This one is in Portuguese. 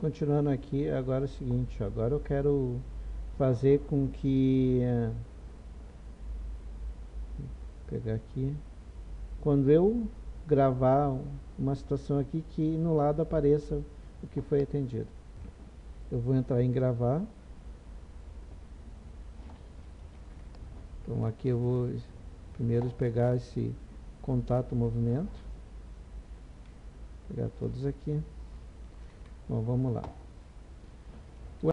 continuando aqui, agora é o seguinte, agora eu quero fazer com que vou pegar aqui quando eu gravar uma situação aqui que no lado apareça o que foi atendido. Eu vou entrar em gravar. Então aqui eu vou primeiro pegar esse contato movimento. Pegar todos aqui Bom, vamos lá.